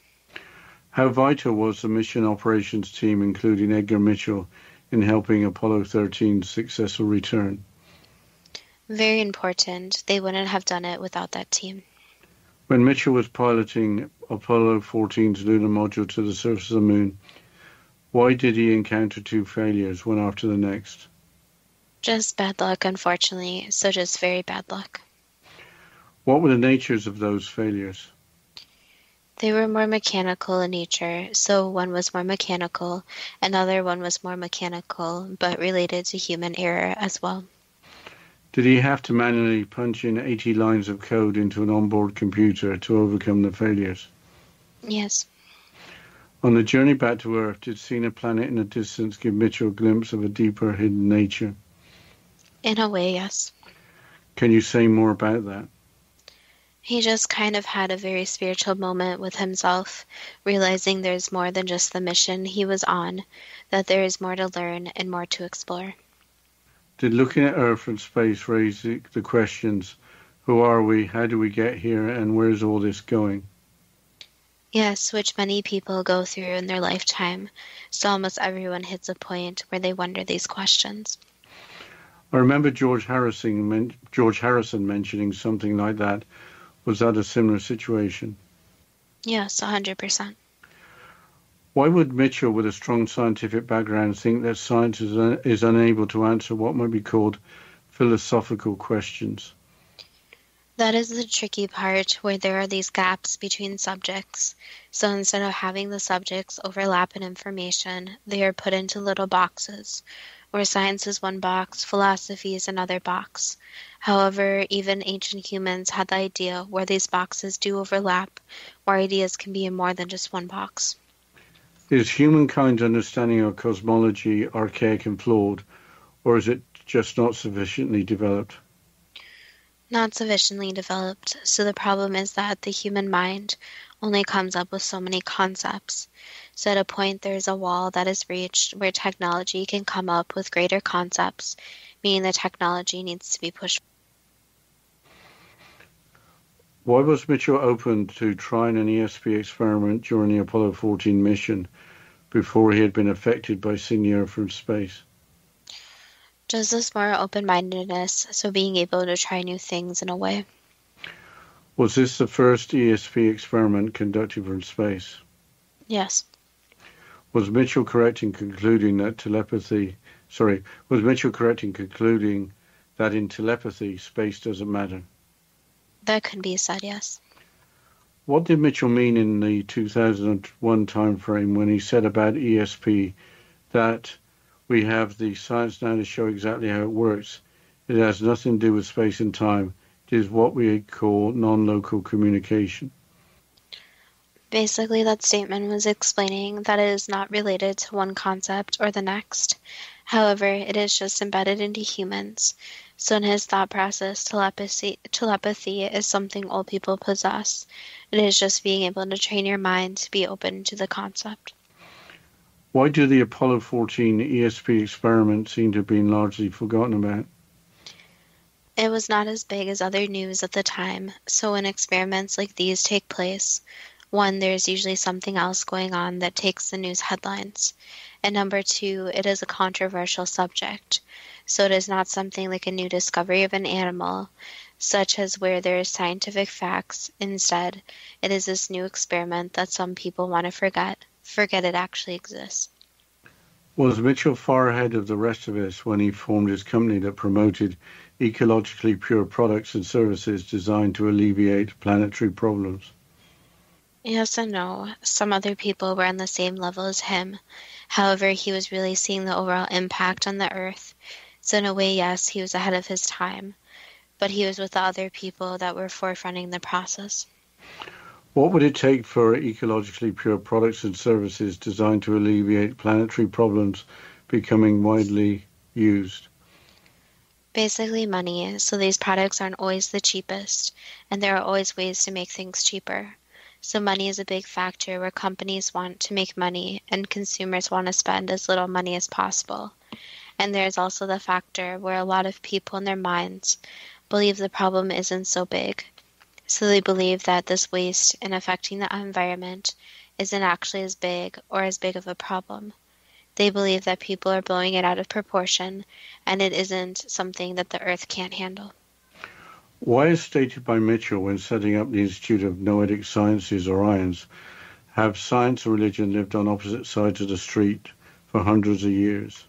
How vital was the mission operations team, including Edgar Mitchell, in helping Apollo 13's successful return? Very important. They wouldn't have done it without that team. When Mitchell was piloting Apollo 14's lunar module to the surface of the moon, why did he encounter two failures, one after the next? Just bad luck, unfortunately. So just very bad luck. What were the natures of those failures? They were more mechanical in nature. So one was more mechanical, another one was more mechanical, but related to human error as well. Did he have to manually punch in 80 lines of code into an onboard computer to overcome the failures? Yes. On the journey back to Earth, did seeing a planet in the distance give Mitchell a glimpse of a deeper hidden nature? In a way, yes. Can you say more about that? He just kind of had a very spiritual moment with himself, realizing there's more than just the mission he was on, that there is more to learn and more to explore. Did looking at Earth and space raise the, the questions who are we, how do we get here, and where's all this going? Yes, which many people go through in their lifetime, so almost everyone hits a point where they wonder these questions. I remember George Harrison, George Harrison mentioning something like that. Was that a similar situation? Yes, 100%. Why would Mitchell, with a strong scientific background, think that science is, un- is unable to answer what might be called philosophical questions? That is the tricky part where there are these gaps between subjects. So instead of having the subjects overlap in information, they are put into little boxes, where science is one box, philosophy is another box. However, even ancient humans had the idea where these boxes do overlap, where ideas can be in more than just one box. Is humankind's understanding of cosmology archaic and flawed, or is it just not sufficiently developed? Not sufficiently developed, so the problem is that the human mind only comes up with so many concepts. So at a point, there is a wall that is reached where technology can come up with greater concepts, meaning the technology needs to be pushed. Why was Mitchell open to trying an ESP experiment during the Apollo 14 mission before he had been affected by the from space? Just this more open mindedness, so being able to try new things in a way. Was this the first ESP experiment conducted from space? Yes. Was Mitchell correct in concluding that telepathy, sorry, was Mitchell correct in concluding that in telepathy space doesn't matter? That could be said, yes. What did Mitchell mean in the 2001 timeframe when he said about ESP that we have the science now to show exactly how it works? It has nothing to do with space and time. It is what we call non-local communication. Basically, that statement was explaining that it is not related to one concept or the next. However, it is just embedded into humans. So, in his thought process, telepathy, telepathy is something all people possess. It is just being able to train your mind to be open to the concept. Why do the Apollo 14 ESP experiments seem to have been largely forgotten about? It was not as big as other news at the time, so when experiments like these take place, one, there's usually something else going on that takes the news headlines. And number two, it is a controversial subject. So it is not something like a new discovery of an animal, such as where there is scientific facts. Instead, it is this new experiment that some people want to forget, forget it actually exists. Was Mitchell far ahead of the rest of us when he formed his company that promoted ecologically pure products and services designed to alleviate planetary problems? Yes and no. Some other people were on the same level as him. However, he was really seeing the overall impact on the earth. So, in a way, yes, he was ahead of his time. But he was with the other people that were forefronting the process. What would it take for ecologically pure products and services designed to alleviate planetary problems becoming widely used? Basically, money. So, these products aren't always the cheapest, and there are always ways to make things cheaper. So money is a big factor where companies want to make money and consumers want to spend as little money as possible. And there's also the factor where a lot of people in their minds believe the problem isn't so big. So they believe that this waste and affecting the environment isn't actually as big or as big of a problem. They believe that people are blowing it out of proportion and it isn't something that the earth can't handle. Why, as stated by Mitchell when setting up the Institute of Noetic Sciences, or IONS, have science and religion lived on opposite sides of the street for hundreds of years?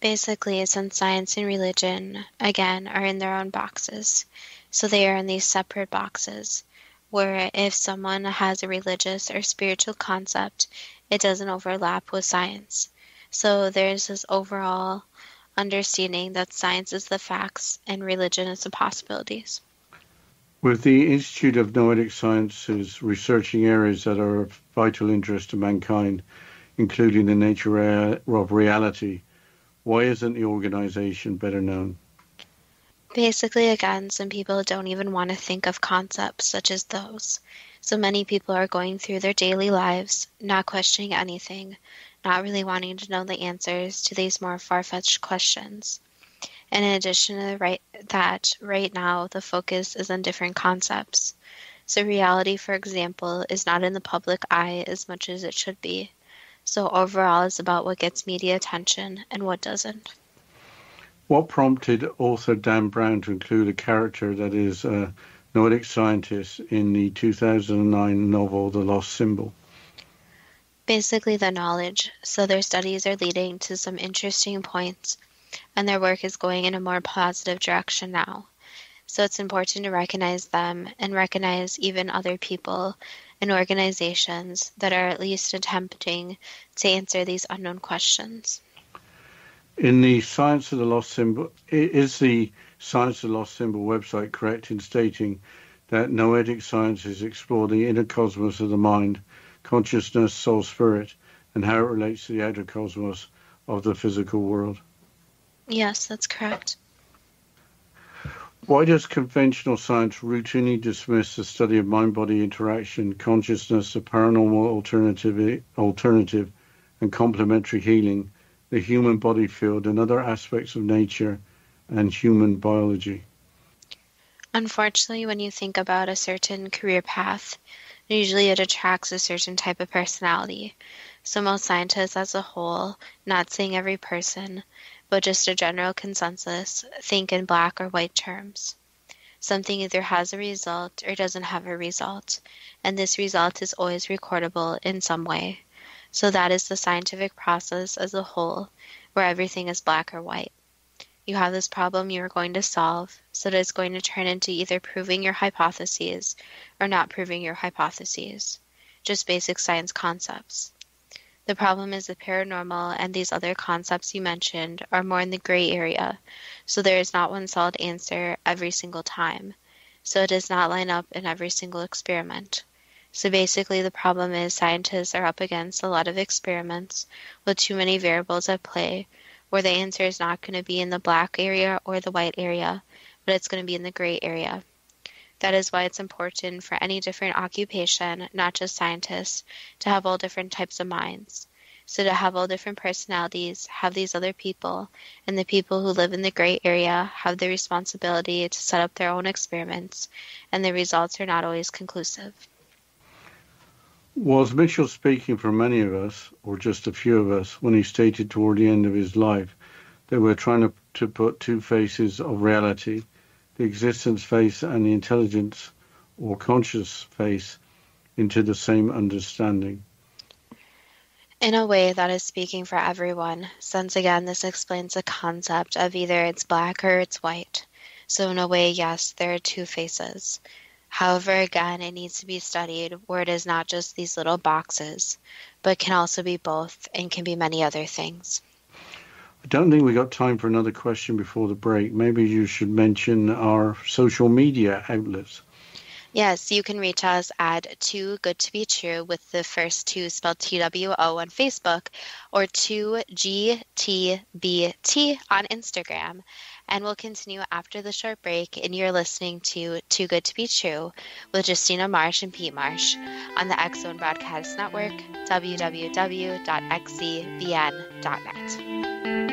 Basically, it's since science and religion, again, are in their own boxes. So they are in these separate boxes, where if someone has a religious or spiritual concept, it doesn't overlap with science. So there's this overall understanding that science is the facts and religion is the possibilities. With the Institute of Noetic Sciences researching areas that are of vital interest to mankind, including the nature of reality, why isn't the organization better known? Basically, again, some people don't even want to think of concepts such as those. So many people are going through their daily lives, not questioning anything, not really wanting to know the answers to these more far fetched questions. And in addition to right, that, right now the focus is on different concepts. So, reality, for example, is not in the public eye as much as it should be. So, overall, it's about what gets media attention and what doesn't. What prompted author Dan Brown to include a character that is a noetic scientist in the 2009 novel The Lost Symbol? Basically, the knowledge. So, their studies are leading to some interesting points, and their work is going in a more positive direction now. So, it's important to recognize them and recognize even other people and organizations that are at least attempting to answer these unknown questions in the Science of the Lost Symbol, is the Science of the Lost Symbol website correct in stating that noetic sciences explore the inner cosmos of the mind, consciousness, soul, spirit, and how it relates to the outer cosmos of the physical world? Yes, that's correct. Why does conventional science routinely dismiss the study of mind body interaction, consciousness, the paranormal alternative, alternative, and complementary healing the human body field and other aspects of nature and human biology. Unfortunately, when you think about a certain career path, usually it attracts a certain type of personality. So, most scientists as a whole, not saying every person, but just a general consensus, think in black or white terms. Something either has a result or doesn't have a result, and this result is always recordable in some way. So that is the scientific process as a whole, where everything is black or white. You have this problem you are going to solve, so that it's going to turn into either proving your hypotheses or not proving your hypotheses. Just basic science concepts. The problem is the paranormal and these other concepts you mentioned are more in the gray area, so there is not one solid answer every single time. So it does not line up in every single experiment. So basically, the problem is scientists are up against a lot of experiments with too many variables at play, where the answer is not going to be in the black area or the white area, but it's going to be in the gray area. That is why it's important for any different occupation, not just scientists, to have all different types of minds. So to have all different personalities, have these other people, and the people who live in the gray area have the responsibility to set up their own experiments, and the results are not always conclusive. Was Mitchell speaking for many of us, or just a few of us, when he stated toward the end of his life that we're trying to, to put two faces of reality, the existence face and the intelligence or conscious face, into the same understanding? In a way that is speaking for everyone, since again this explains the concept of either it's black or it's white. So, in a way, yes, there are two faces. However, again, it needs to be studied where it is not just these little boxes, but can also be both and can be many other things. I don't think we got time for another question before the break. Maybe you should mention our social media outlets. Yes, you can reach us at Too Good to Be True with the first two spelled T W O on Facebook or 2GTBT on Instagram and we'll continue after the short break. And you're listening to Too Good to Be True with Justina Marsh and Pete Marsh on the Zone Broadcast Network, www.xzbn.net.